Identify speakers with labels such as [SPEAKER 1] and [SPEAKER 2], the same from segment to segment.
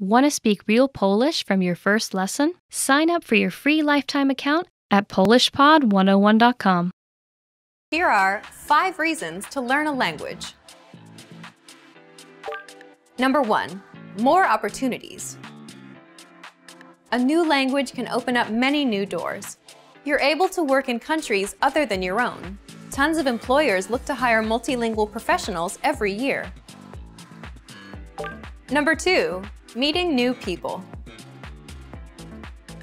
[SPEAKER 1] Want to speak real Polish from your first lesson? Sign up for your free lifetime account at PolishPod101.com.
[SPEAKER 2] Here are five reasons to learn a language. Number one, more opportunities. A new language can open up many new doors. You're able to work in countries other than your own. Tons of employers look to hire multilingual professionals every year. Number two, meeting new people.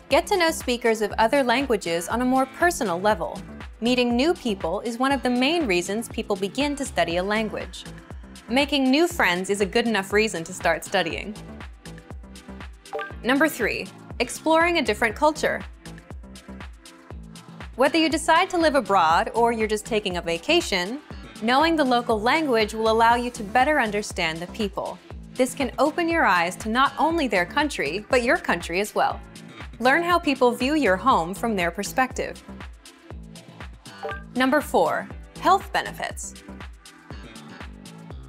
[SPEAKER 2] Get to know speakers of other languages on a more personal level. Meeting new people is one of the main reasons people begin to study a language. Making new friends is a good enough reason to start studying. Number three, exploring a different culture. Whether you decide to live abroad or you're just taking a vacation, knowing the local language will allow you to better understand the people. This can open your eyes to not only their country, but your country as well. Learn how people view your home from their perspective. Number four, health benefits.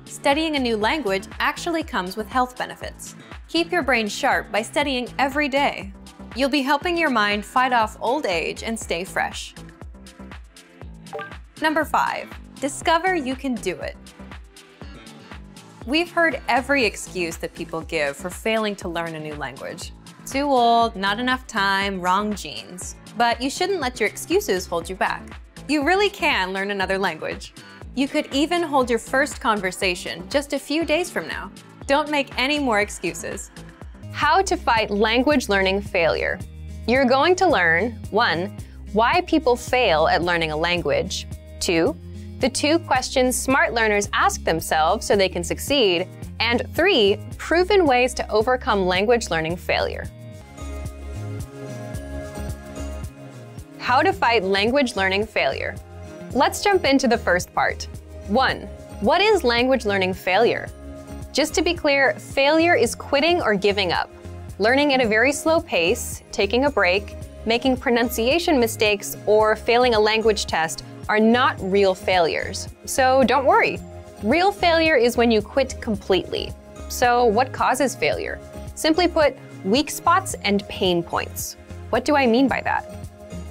[SPEAKER 2] Studying a new language actually comes with health benefits. Keep your brain sharp by studying every day. You'll be helping your mind fight off old age and stay fresh. Number five, discover you can do it. We've heard every excuse that people give for failing to learn a new language. Too old, not enough time, wrong genes. But you shouldn't let your excuses hold you back. You really can learn another language. You could even hold your first conversation just a few days from now. Don't make any more excuses. How to fight language learning failure. You're going to learn 1. Why people fail at learning a language. 2 the two questions smart learners ask themselves so they can succeed, and three, proven ways to overcome language learning failure. How to fight language learning failure. Let's jump into the first part. 1. What is language learning failure? Just to be clear, failure is quitting or giving up, learning at a very slow pace, taking a break, making pronunciation mistakes, or failing a language test are not real failures. So don't worry. Real failure is when you quit completely. So, what causes failure? Simply put, weak spots and pain points. What do I mean by that?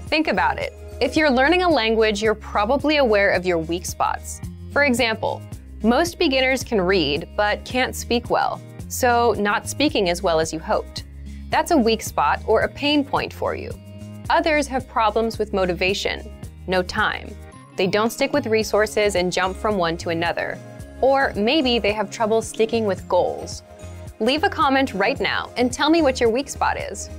[SPEAKER 2] Think about it. If you're learning a language, you're probably aware of your weak spots. For example, most beginners can read but can't speak well, so not speaking as well as you hoped. That's a weak spot or a pain point for you. Others have problems with motivation, no time. They don't stick with resources and jump from one to another. Or maybe they have trouble sticking with goals. Leave a comment right now and tell me what your weak spot is.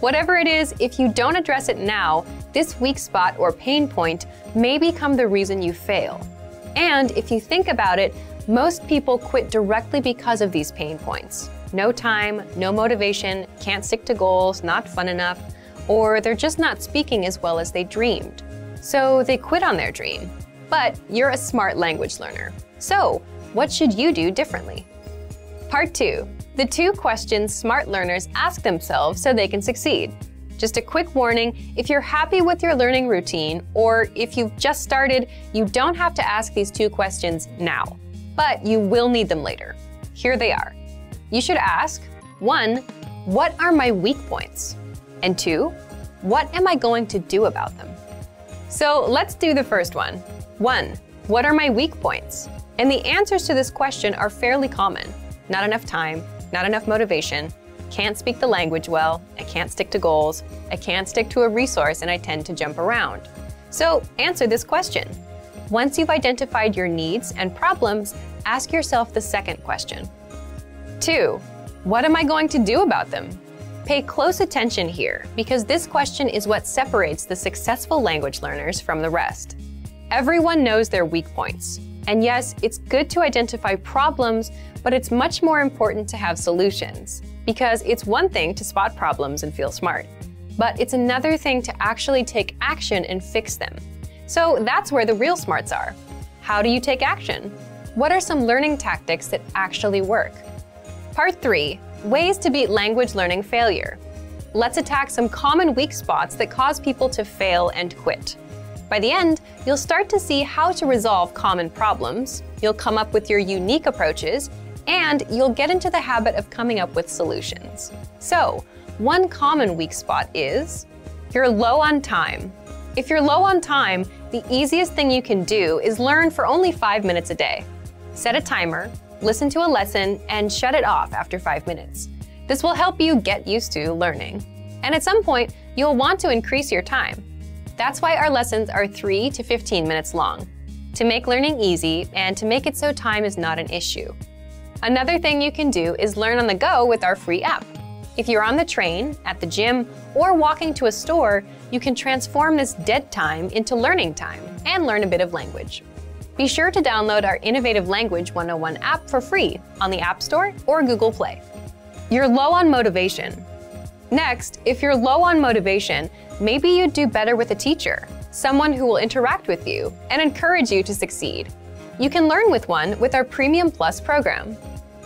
[SPEAKER 2] Whatever it is, if you don't address it now, this weak spot or pain point may become the reason you fail. And if you think about it, most people quit directly because of these pain points. No time, no motivation, can't stick to goals, not fun enough, or they're just not speaking as well as they dreamed. So they quit on their dream. But you're a smart language learner. So, what should you do differently? Part 2 The two questions smart learners ask themselves so they can succeed. Just a quick warning if you're happy with your learning routine, or if you've just started, you don't have to ask these two questions now. But you will need them later. Here they are. You should ask 1. What are my weak points? And 2. What am I going to do about them? So let's do the first one. One, what are my weak points? And the answers to this question are fairly common. Not enough time, not enough motivation, can't speak the language well, I can't stick to goals, I can't stick to a resource, and I tend to jump around. So answer this question. Once you've identified your needs and problems, ask yourself the second question. Two, what am I going to do about them? Pay close attention here, because this question is what separates the successful language learners from the rest. Everyone knows their weak points. And yes, it's good to identify problems, but it's much more important to have solutions. Because it's one thing to spot problems and feel smart, but it's another thing to actually take action and fix them. So that's where the real smarts are. How do you take action? What are some learning tactics that actually work? Part 3 Ways to beat language learning failure. Let's attack some common weak spots that cause people to fail and quit. By the end, you'll start to see how to resolve common problems, you'll come up with your unique approaches, and you'll get into the habit of coming up with solutions. So, one common weak spot is you're low on time. If you're low on time, the easiest thing you can do is learn for only five minutes a day. Set a timer, listen to a lesson, and shut it off after five minutes. This will help you get used to learning. And at some point, you'll want to increase your time. That's why our lessons are 3 to 15 minutes long, to make learning easy and to make it so time is not an issue. Another thing you can do is learn on the go with our free app. If you're on the train, at the gym, or walking to a store, you can transform this dead time into learning time and learn a bit of language. Be sure to download our Innovative Language 101 app for free on the App Store or Google Play. You're low on motivation. Next, if you're low on motivation, maybe you'd do better with a teacher, someone who will interact with you and encourage you to succeed. You can learn with one with our Premium Plus program.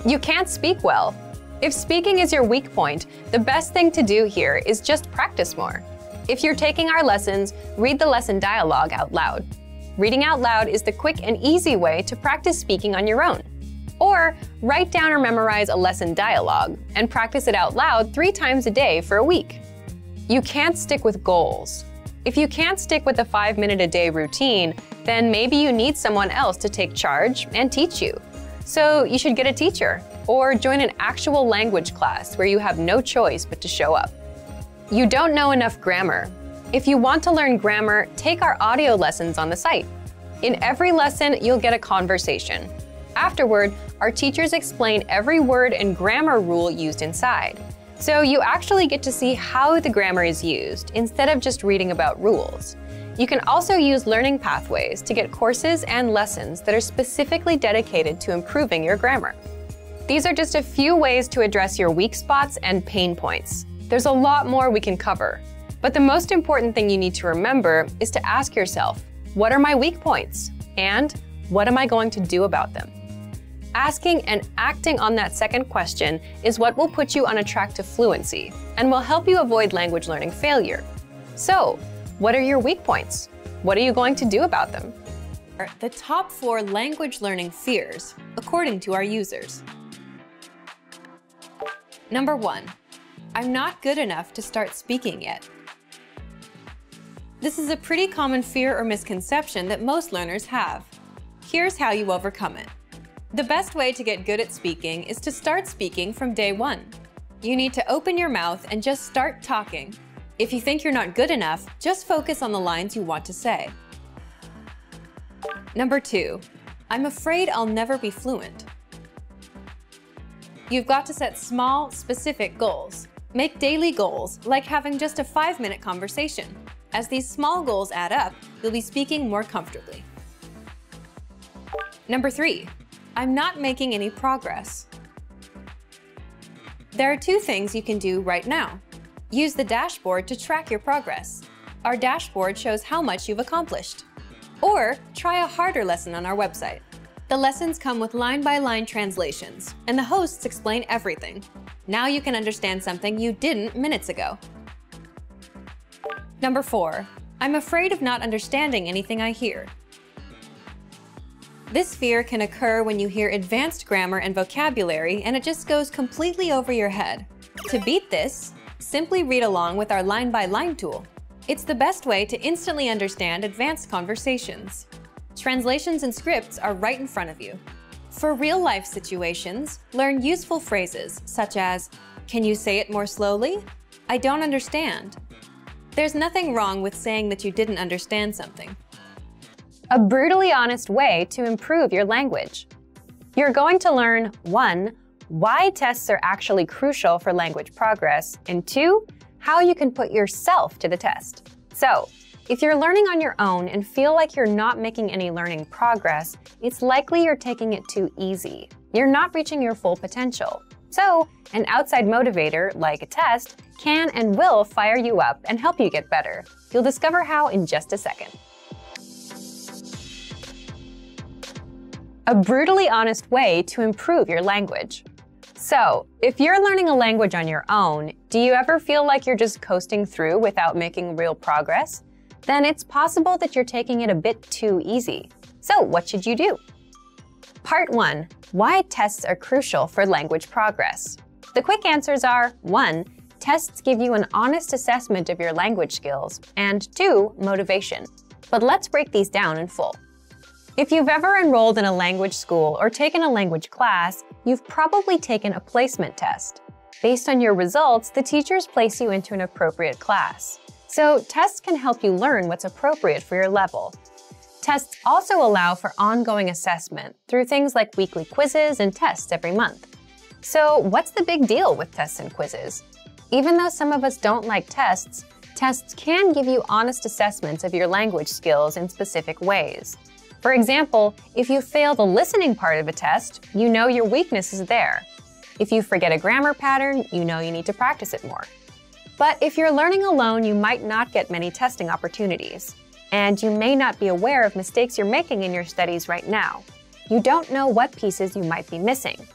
[SPEAKER 2] You can't speak well. If speaking is your weak point, the best thing to do here is just practice more. If you're taking our lessons, read the lesson dialogue out loud. Reading out loud is the quick and easy way to practice speaking on your own. Or write down or memorize a lesson dialogue and practice it out loud three times a day for a week. You can't stick with goals. If you can't stick with a five minute a day routine, then maybe you need someone else to take charge and teach you. So you should get a teacher or join an actual language class where you have no choice but to show up. You don't know enough grammar. If you want to learn grammar, take our audio lessons on the site. In every lesson, you'll get a conversation. Afterward, our teachers explain every word and grammar rule used inside. So you actually get to see how the grammar is used instead of just reading about rules. You can also use learning pathways to get courses and lessons that are specifically dedicated to improving your grammar. These are just a few ways to address your weak spots and pain points. There's a lot more we can cover, but the most important thing you need to remember is to ask yourself, what are my weak points? And what am I going to do about them? Asking and acting on that second question is what will put you on a track to fluency and will help you avoid language learning failure. So, what are your weak points? What are you going to do about them? The top four language learning fears, according to our users. Number one, I'm not good enough to start speaking yet. This is a pretty common fear or misconception that most learners have. Here's how you overcome it. The best way to get good at speaking is to start speaking from day one. You need to open your mouth and just start talking. If you think you're not good enough, just focus on the lines you want to say. Number two, I'm afraid I'll never be fluent. You've got to set small, specific goals. Make daily goals, like having just a five minute conversation. As these small goals add up, you'll be speaking more comfortably. Number three, I'm not making any progress. There are two things you can do right now. Use the dashboard to track your progress. Our dashboard shows how much you've accomplished. Or try a harder lesson on our website. The lessons come with line-by-line -line translations, and the hosts explain everything. Now you can understand something you didn't minutes ago. Number four, I'm afraid of not understanding anything I hear. This fear can occur when you hear advanced grammar and vocabulary and it just goes completely over your head. To beat this, simply read along with our line-by-line -line tool. It's the best way to instantly understand advanced conversations. Translations and scripts are right in front of you. For real-life situations, learn useful phrases such as, can you say it more slowly? I don't understand. There's nothing wrong with saying that you didn't understand something. A brutally honest way to improve your language. You're going to learn 1 why tests are actually crucial for language progress, and two, how you can put yourself to the test. So, if you're learning on your own and feel like you're not making any learning progress, it's likely you're taking it too easy. You're not reaching your full potential. So, an outside motivator, like a test, can and will fire you up and help you get better. You'll discover how in just a second. A brutally honest way to improve your language. So, if you're learning a language on your own, do you ever feel like you're just coasting through without making real progress? Then it's possible that you're taking it a bit too easy. So, what should you do? Part 1 Why tests are crucial for language progress. The quick answers are 1. Tests give you an honest assessment of your language skills, and 2. Motivation. But let's break these down in full. If you've ever enrolled in a language school or taken a language class, you've probably taken a placement test. Based on your results, the teachers place you into an appropriate class. So, tests can help you learn what's appropriate for your level. Tests also allow for ongoing assessment through things like weekly quizzes and tests every month. So, what's the big deal with tests and quizzes? Even though some of us don't like tests, tests can give you honest assessments of your language skills in specific ways. For example, if you fail the listening part of a test, you know your weakness is there. If you forget a grammar pattern, you know you need to practice it more. But if you're learning alone, you might not get many testing opportunities. And you may not be aware of mistakes you're making in your studies right now. You don't know what pieces you might be missing.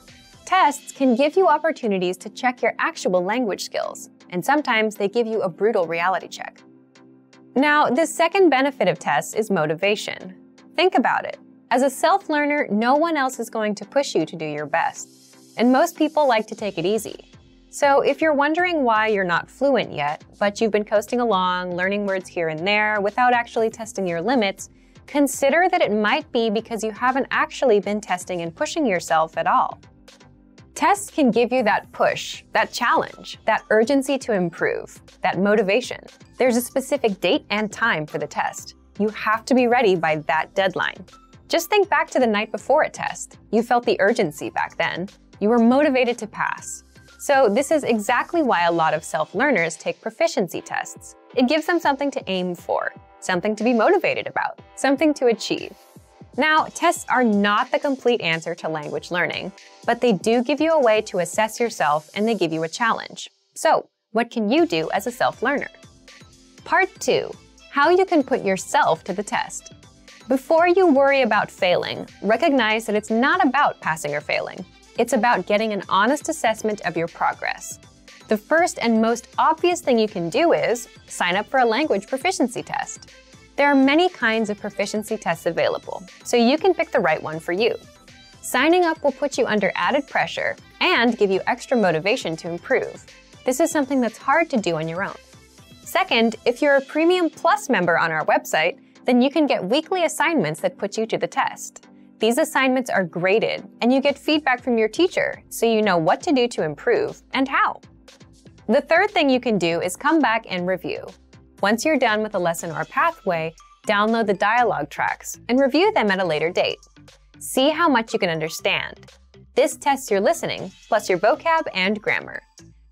[SPEAKER 2] Tests can give you opportunities to check your actual language skills, and sometimes they give you a brutal reality check. Now, the second benefit of tests is motivation. Think about it. As a self learner, no one else is going to push you to do your best. And most people like to take it easy. So if you're wondering why you're not fluent yet, but you've been coasting along, learning words here and there without actually testing your limits, consider that it might be because you haven't actually been testing and pushing yourself at all. Tests can give you that push, that challenge, that urgency to improve, that motivation. There's a specific date and time for the test. You have to be ready by that deadline. Just think back to the night before a test. You felt the urgency back then. You were motivated to pass. So this is exactly why a lot of self-learners take proficiency tests. It gives them something to aim for, something to be motivated about, something to achieve. Now, tests are not the complete answer to language learning, but they do give you a way to assess yourself and they give you a challenge. So, what can you do as a self-learner? Part 2. How you can put yourself to the test. Before you worry about failing, recognize that it's not about passing or failing. It's about getting an honest assessment of your progress. The first and most obvious thing you can do is sign up for a language proficiency test. There are many kinds of proficiency tests available, so you can pick the right one for you. Signing up will put you under added pressure and give you extra motivation to improve. This is something that's hard to do on your own. Second, if you're a Premium Plus member on our website, then you can get weekly assignments that put you to the test. These assignments are graded, and you get feedback from your teacher so you know what to do to improve and how. The third thing you can do is come back and review. Once you're done with a lesson or pathway, download the dialogue tracks and review them at a later date. See how much you can understand. This tests your listening, plus your vocab and grammar.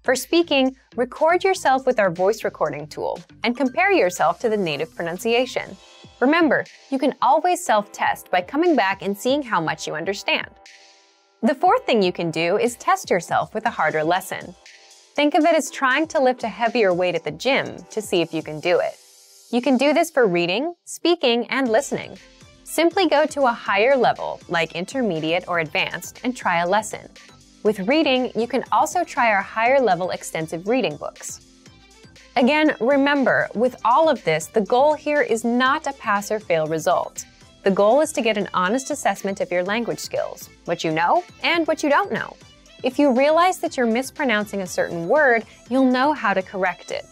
[SPEAKER 2] For speaking, record yourself with our voice recording tool and compare yourself to the native pronunciation. Remember, you can always self-test by coming back and seeing how much you understand. The fourth thing you can do is test yourself with a harder lesson. Think of it as trying to lift a heavier weight at the gym to see if you can do it. You can do this for reading, speaking, and listening. Simply go to a higher level, like intermediate or advanced, and try a lesson. With reading, you can also try our higher level extensive reading books. Again, remember, with all of this, the goal here is not a pass or fail result. The goal is to get an honest assessment of your language skills, what you know and what you don't know. If you realize that you're mispronouncing a certain word, you'll know how to correct it.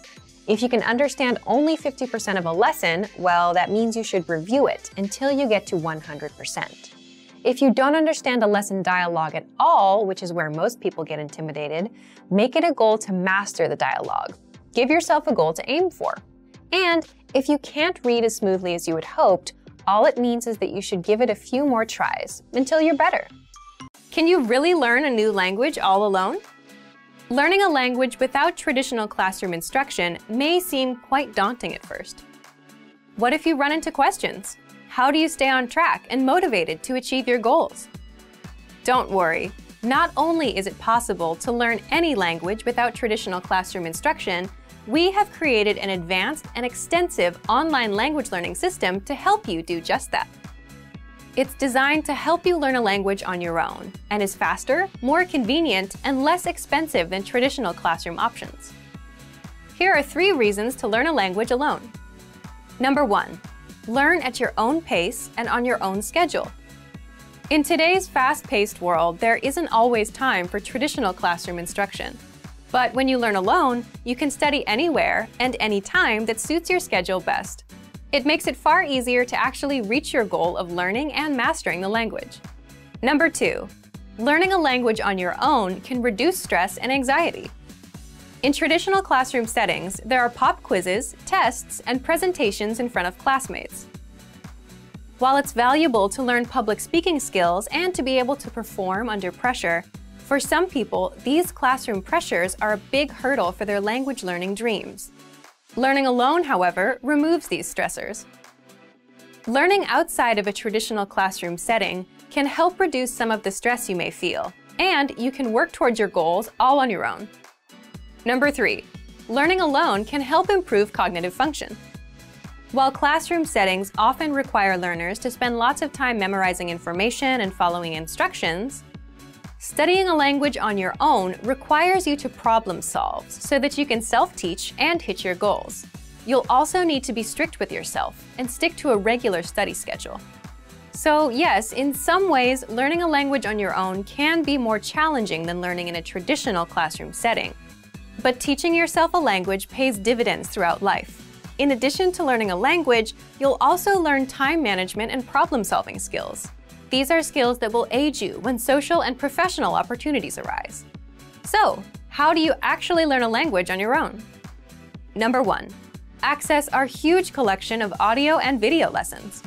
[SPEAKER 2] If you can understand only 50% of a lesson, well, that means you should review it until you get to 100%. If you don't understand a lesson dialogue at all, which is where most people get intimidated, make it a goal to master the dialogue. Give yourself a goal to aim for. And if you can't read as smoothly as you had hoped, all it means is that you should give it a few more tries until you're better. Can you really learn a new language all alone? Learning a language without traditional classroom instruction may seem quite daunting at first. What if you run into questions? How do you stay on track and motivated to achieve your goals? Don't worry. Not only is it possible to learn any language without traditional classroom instruction, we have created an advanced and extensive online language learning system to help you do just that. It's designed to help you learn a language on your own and is faster, more convenient, and less expensive than traditional classroom options. Here are three reasons to learn a language alone. Number one, learn at your own pace and on your own schedule. In today's fast paced world, there isn't always time for traditional classroom instruction. But when you learn alone, you can study anywhere and anytime that suits your schedule best. It makes it far easier to actually reach your goal of learning and mastering the language. Number two, learning a language on your own can reduce stress and anxiety. In traditional classroom settings, there are pop quizzes, tests, and presentations in front of classmates. While it's valuable to learn public speaking skills and to be able to perform under pressure, for some people, these classroom pressures are a big hurdle for their language learning dreams. Learning alone, however, removes these stressors. Learning outside of a traditional classroom setting can help reduce some of the stress you may feel, and you can work towards your goals all on your own. Number three, learning alone can help improve cognitive function. While classroom settings often require learners to spend lots of time memorizing information and following instructions, Studying a language on your own requires you to problem solve so that you can self-teach and hit your goals. You'll also need to be strict with yourself and stick to a regular study schedule. So yes, in some ways, learning a language on your own can be more challenging than learning in a traditional classroom setting. But teaching yourself a language pays dividends throughout life. In addition to learning a language, you'll also learn time management and problem-solving skills. These are skills that will aid you when social and professional opportunities arise. So, how do you actually learn a language on your own? Number one, access our huge collection of audio and video lessons.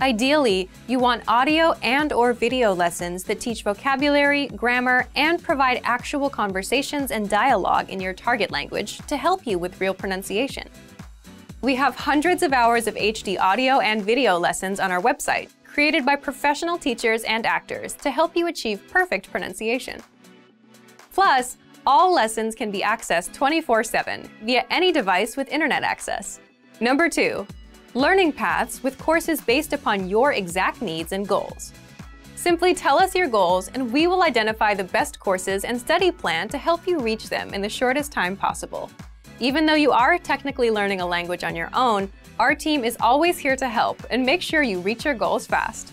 [SPEAKER 2] Ideally, you want audio and or video lessons that teach vocabulary, grammar, and provide actual conversations and dialogue in your target language to help you with real pronunciation. We have hundreds of hours of HD audio and video lessons on our website, created by professional teachers and actors to help you achieve perfect pronunciation. Plus, all lessons can be accessed 24-7 via any device with internet access. Number 2. Learning paths with courses based upon your exact needs and goals. Simply tell us your goals and we will identify the best courses and study plan to help you reach them in the shortest time possible. Even though you are technically learning a language on your own, our team is always here to help and make sure you reach your goals fast.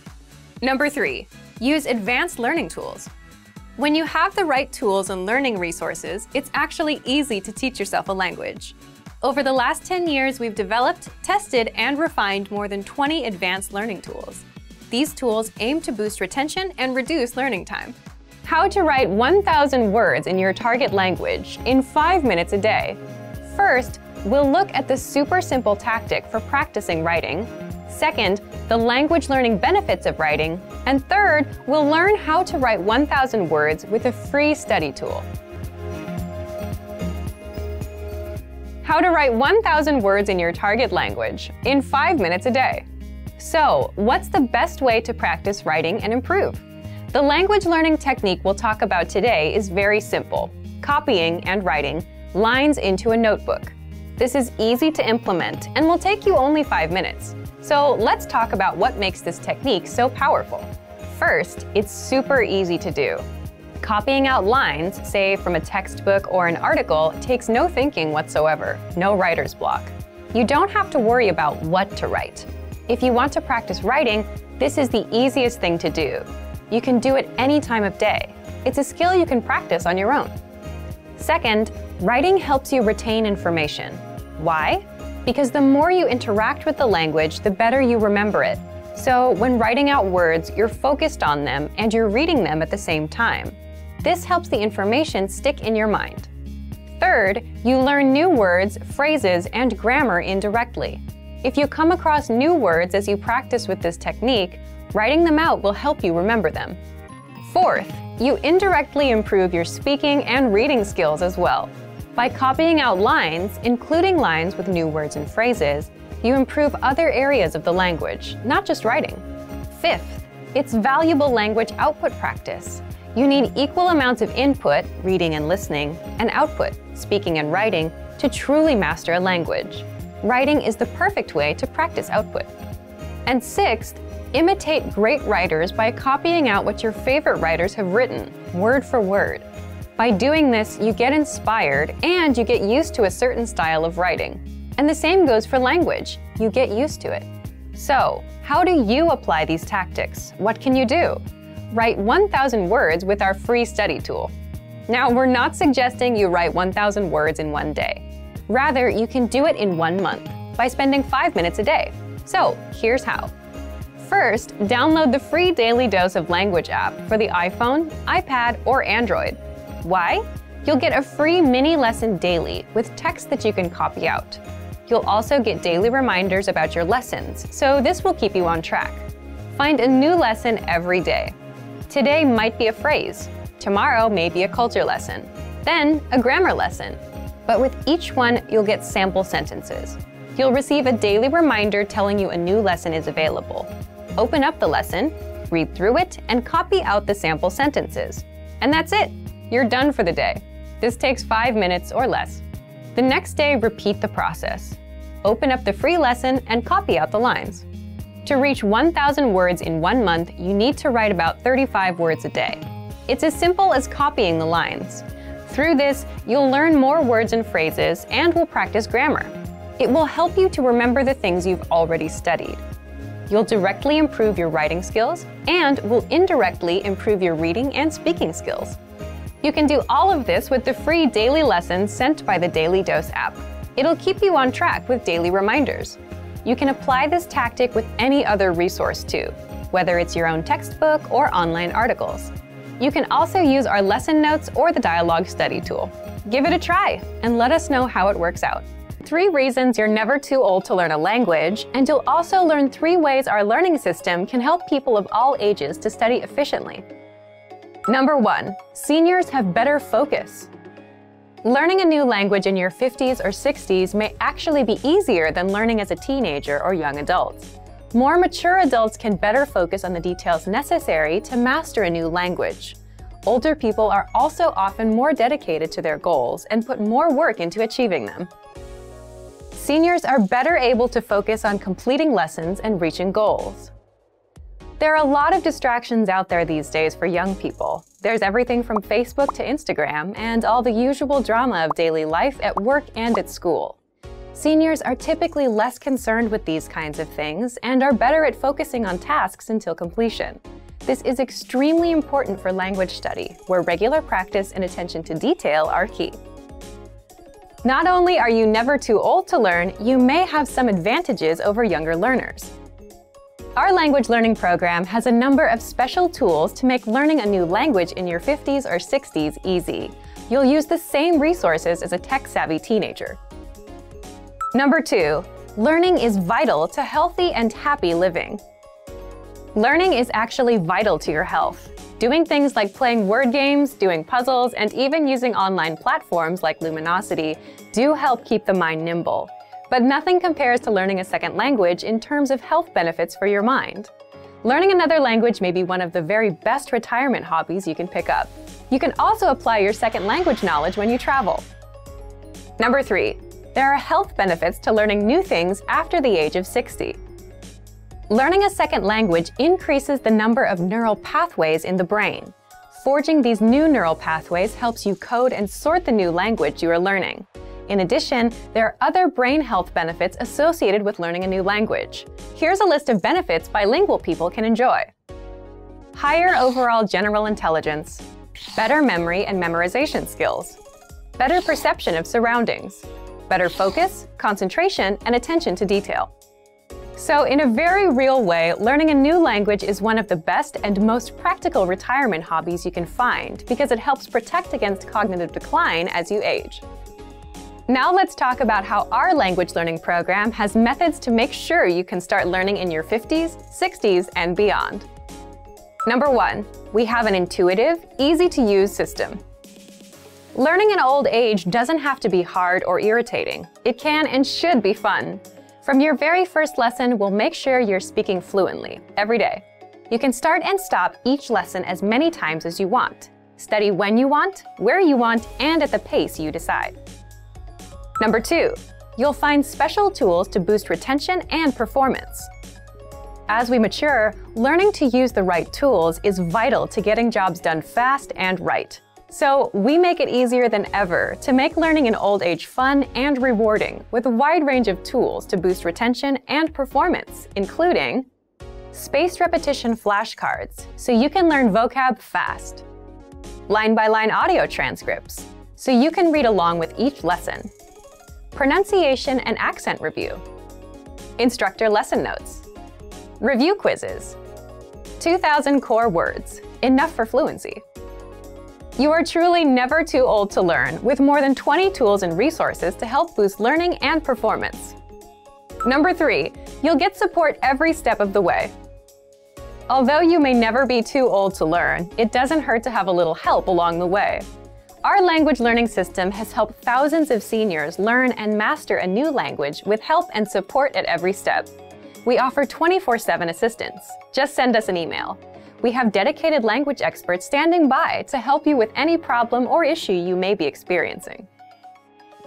[SPEAKER 2] Number three, use advanced learning tools. When you have the right tools and learning resources, it's actually easy to teach yourself a language. Over the last 10 years, we've developed, tested, and refined more than 20 advanced learning tools. These tools aim to boost retention and reduce learning time. How to write 1,000 words in your target language in 5 minutes a day. First, We'll look at the super simple tactic for practicing writing. Second, the language learning benefits of writing. And third, we'll learn how to write 1,000 words with a free study tool. How to write 1,000 words in your target language in 5 minutes a day. So, what's the best way to practice writing and improve? The language learning technique we'll talk about today is very simple copying and writing lines into a notebook. This is easy to implement and will take you only five minutes. So let's talk about what makes this technique so powerful. First, it's super easy to do. Copying out lines, say from a textbook or an article, takes no thinking whatsoever, no writer's block. You don't have to worry about what to write. If you want to practice writing, this is the easiest thing to do. You can do it any time of day. It's a skill you can practice on your own. Second, writing helps you retain information. Why? Because the more you interact with the language, the better you remember it. So when writing out words, you're focused on them and you're reading them at the same time. This helps the information stick in your mind. Third, you learn new words, phrases, and grammar indirectly. If you come across new words as you practice with this technique, writing them out will help you remember them. Fourth, you indirectly improve your speaking and reading skills as well. By copying out lines, including lines with new words and phrases, you improve other areas of the language, not just writing. Fifth, it's valuable language output practice. You need equal amounts of input, reading and listening, and output, speaking and writing, to truly master a language. Writing is the perfect way to practice output. And sixth, imitate great writers by copying out what your favorite writers have written, word for word. By doing this, you get inspired and you get used to a certain style of writing. And the same goes for language. You get used to it. So, how do you apply these tactics? What can you do? Write 1,000 words with our free study tool. Now, we're not suggesting you write 1,000 words in one day. Rather, you can do it in one month by spending 5 minutes a day. So, here's how. First, download the free Daily Dose of Language app for the iPhone, iPad, or Android. Why? You'll get a free mini lesson daily with text that you can copy out. You'll also get daily reminders about your lessons, so this will keep you on track. Find a new lesson every day. Today might be a phrase, tomorrow may be a culture lesson, then a grammar lesson. But with each one, you'll get sample sentences. You'll receive a daily reminder telling you a new lesson is available. Open up the lesson, read through it, and copy out the sample sentences. And that's it. You're done for the day. This takes five minutes or less. The next day, repeat the process. Open up the free lesson and copy out the lines. To reach 1,000 words in one month, you need to write about 35 words a day. It's as simple as copying the lines. Through this, you'll learn more words and phrases and will practice grammar. It will help you to remember the things you've already studied. You'll directly improve your writing skills and will indirectly improve your reading and speaking skills. You can do all of this with the free daily lessons sent by the Daily Dose app. It'll keep you on track with daily reminders. You can apply this tactic with any other resource too, whether it's your own textbook or online articles. You can also use our lesson notes or the dialogue study tool. Give it a try and let us know how it works out. Three reasons you're never too old to learn a language, and you'll also learn three ways our learning system can help people of all ages to study efficiently. Number one, seniors have better focus. Learning a new language in your 50s or 60s may actually be easier than learning as a teenager or young adult. More mature adults can better focus on the details necessary to master a new language. Older people are also often more dedicated to their goals and put more work into achieving them. Seniors are better able to focus on completing lessons and reaching goals. There are a lot of distractions out there these days for young people. There's everything from Facebook to Instagram and all the usual drama of daily life at work and at school. Seniors are typically less concerned with these kinds of things and are better at focusing on tasks until completion. This is extremely important for language study, where regular practice and attention to detail are key. Not only are you never too old to learn, you may have some advantages over younger learners. Our language learning program has a number of special tools to make learning a new language in your 50s or 60s easy. You'll use the same resources as a tech-savvy teenager. Number two, learning is vital to healthy and happy living. Learning is actually vital to your health. Doing things like playing word games, doing puzzles, and even using online platforms like Lumosity do help keep the mind nimble. But nothing compares to learning a second language in terms of health benefits for your mind. Learning another language may be one of the very best retirement hobbies you can pick up. You can also apply your second language knowledge when you travel. Number three, there are health benefits to learning new things after the age of 60. Learning a second language increases the number of neural pathways in the brain. Forging these new neural pathways helps you code and sort the new language you are learning. In addition, there are other brain health benefits associated with learning a new language. Here's a list of benefits bilingual people can enjoy. Higher overall general intelligence, better memory and memorization skills, better perception of surroundings, better focus, concentration, and attention to detail. So, in a very real way, learning a new language is one of the best and most practical retirement hobbies you can find because it helps protect against cognitive decline as you age. Now let's talk about how our language learning program has methods to make sure you can start learning in your 50s, 60s, and beyond. Number one, we have an intuitive, easy-to-use system. Learning in old age doesn't have to be hard or irritating. It can and should be fun. From your very first lesson, we'll make sure you're speaking fluently, every day. You can start and stop each lesson as many times as you want. Study when you want, where you want, and at the pace you decide. Number two, you'll find special tools to boost retention and performance. As we mature, learning to use the right tools is vital to getting jobs done fast and right. So, we make it easier than ever to make learning in old age fun and rewarding with a wide range of tools to boost retention and performance, including spaced repetition flashcards so you can learn vocab fast, line by line audio transcripts so you can read along with each lesson, pronunciation and accent review, instructor lesson notes, review quizzes, 2,000 core words, enough for fluency. You are truly never too old to learn with more than 20 tools and resources to help boost learning and performance. Number three, you'll get support every step of the way. Although you may never be too old to learn, it doesn't hurt to have a little help along the way. Our language learning system has helped thousands of seniors learn and master a new language with help and support at every step. We offer 24 7 assistance. Just send us an email. We have dedicated language experts standing by to help you with any problem or issue you may be experiencing.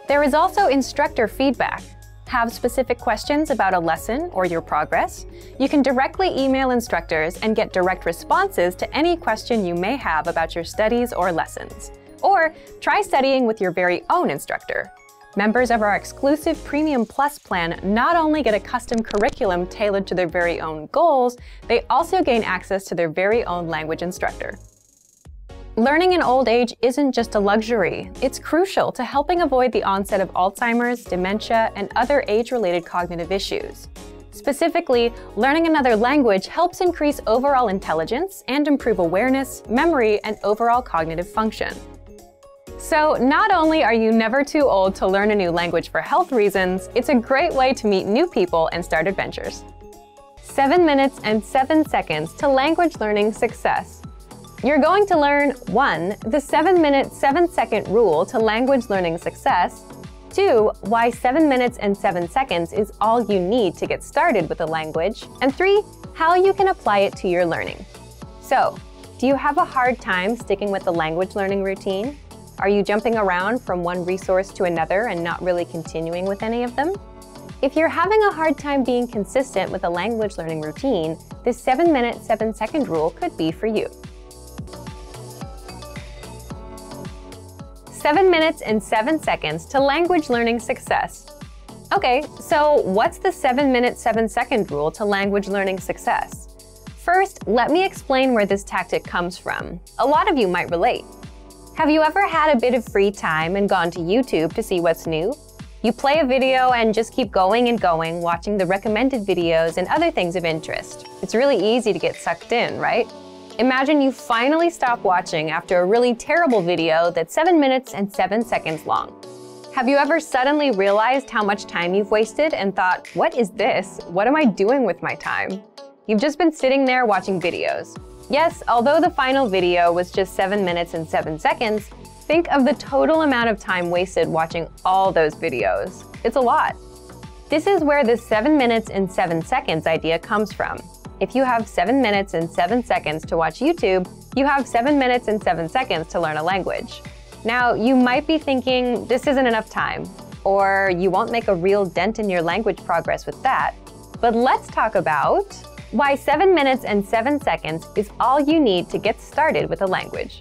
[SPEAKER 2] There is also instructor feedback. Have specific questions about a lesson or your progress? You can directly email instructors and get direct responses to any question you may have about your studies or lessons. Or try studying with your very own instructor. Members of our exclusive Premium Plus plan not only get a custom curriculum tailored to their very own goals, they also gain access to their very own language instructor. Learning in old age isn't just a luxury, it's crucial to helping avoid the onset of Alzheimer's, dementia, and other age-related cognitive issues. Specifically, learning another language helps increase overall intelligence and improve awareness, memory, and overall cognitive function. So, not only are you never too old to learn a new language for health reasons, it's a great way to meet new people and start adventures. 7 minutes and 7 seconds to language learning success. You're going to learn 1. The 7 minute 7 second rule to language learning success. 2. Why 7 minutes and 7 seconds is all you need to get started with a language. And 3. How you can apply it to your learning. So, do you have a hard time sticking with the language learning routine? Are you jumping around from one resource to another and not really continuing with any of them? If you're having a hard time being consistent with a language learning routine, this 7 minute 7 second rule could be for you. 7 minutes and 7 seconds to language learning success. Okay, so what's the 7 minute 7 second rule to language learning success? First, let me explain where this tactic comes from. A lot of you might relate. Have you ever had a bit of free time and gone to YouTube to see what's new? You play a video and just keep going and going, watching the recommended videos and other things of interest. It's really easy to get sucked in, right? Imagine you finally stop watching after a really terrible video that's 7 minutes and 7 seconds long. Have you ever suddenly realized how much time you've wasted and thought, what is this? What am I doing with my time? You've just been sitting there watching videos. Yes, although the final video was just 7 minutes and 7 seconds, think of the total amount of time wasted watching all those videos. It's a lot. This is where the 7 minutes and 7 seconds idea comes from. If you have 7 minutes and 7 seconds to watch YouTube, you have 7 minutes and 7 seconds to learn a language. Now, you might be thinking this isn't enough time, or you won't make a real dent in your language progress with that. But let's talk about why 7 minutes and 7 seconds is all you need to get started with a language.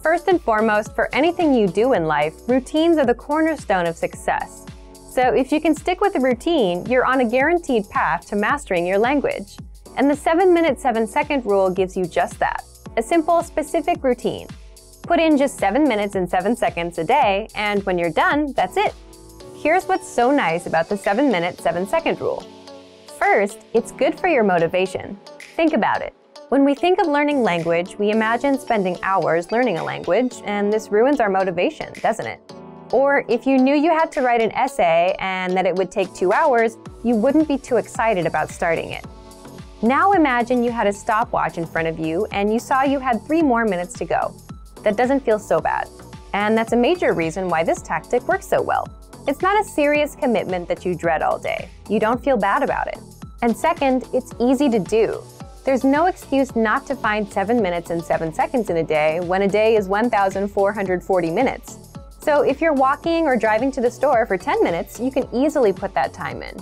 [SPEAKER 2] First and foremost, for anything you do in life, routines are the cornerstone of success. So if you can stick with a routine, you're on a guaranteed path to mastering your language. And the 7 minute 7 second rule gives you just that a simple, specific routine. Put in just 7 minutes and 7 seconds a day, and when you're done, that's it. Here's what's so nice about the 7 minute 7 second rule. First, it's good for your motivation. Think about it. When we think of learning language, we imagine spending hours learning a language, and this ruins our motivation, doesn't it? Or if you knew you had to write an essay and that it would take two hours, you wouldn't be too excited about starting it. Now imagine you had a stopwatch in front of you and you saw you had three more minutes to go. That doesn't feel so bad. And that's a major reason why this tactic works so well. It's not a serious commitment that you dread all day. You don't feel bad about it. And second, it's easy to do. There's no excuse not to find 7 minutes and 7 seconds in a day when a day is 1,440 minutes. So if you're walking or driving to the store for 10 minutes, you can easily put that time in.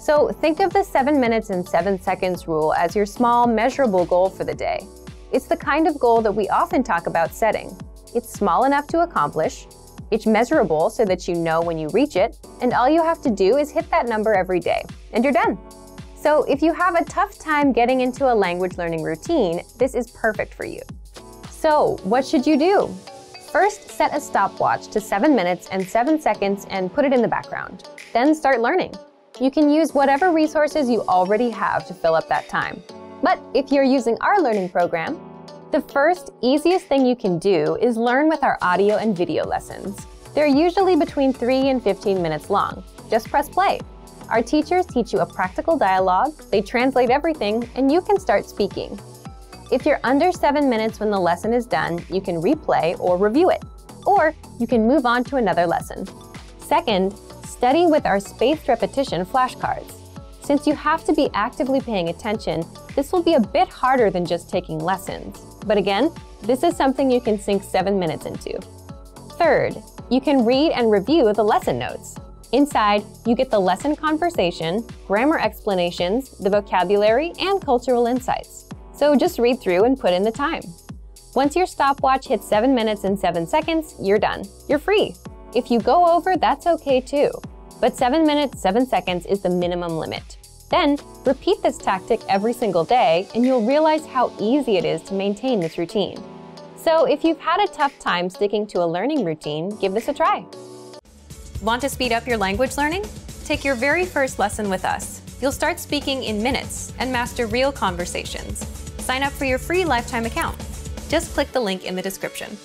[SPEAKER 2] So think of the 7 minutes and 7 seconds rule as your small, measurable goal for the day. It's the kind of goal that we often talk about setting. It's small enough to accomplish, it's measurable so that you know when you reach it, and all you have to do is hit that number every day, and you're done. So if you have a tough time getting into a language learning routine, this is perfect for you. So what should you do? First, set a stopwatch to 7 minutes and 7 seconds and put it in the background. Then start learning. You can use whatever resources you already have to fill up that time. But if you're using our learning program, the first, easiest thing you can do is learn with our audio and video lessons. They're usually between 3 and 15 minutes long. Just press play. Our teachers teach you a practical dialogue, they translate everything, and you can start speaking. If you're under 7 minutes when the lesson is done, you can replay or review it. Or you can move on to another lesson. Second, study with our spaced repetition flashcards. Since you have to be actively paying attention, this will be a bit harder than just taking lessons. But again, this is something you can sink 7 minutes into. Third, you can read and review the lesson notes. Inside, you get the lesson conversation, grammar explanations, the vocabulary, and cultural insights. So just read through and put in the time. Once your stopwatch hits 7 minutes and 7 seconds, you're done. You're free. If you go over, that's okay too. But 7 minutes, 7 seconds is the minimum limit. Then, repeat this tactic every single day and you'll realize how easy it is to maintain this routine. So if you've had a tough time sticking to a learning routine, give this a try. Want to speed up your language learning? Take your very first lesson with us. You'll start speaking in minutes and master real conversations. Sign up for your free lifetime account. Just click the link in the description.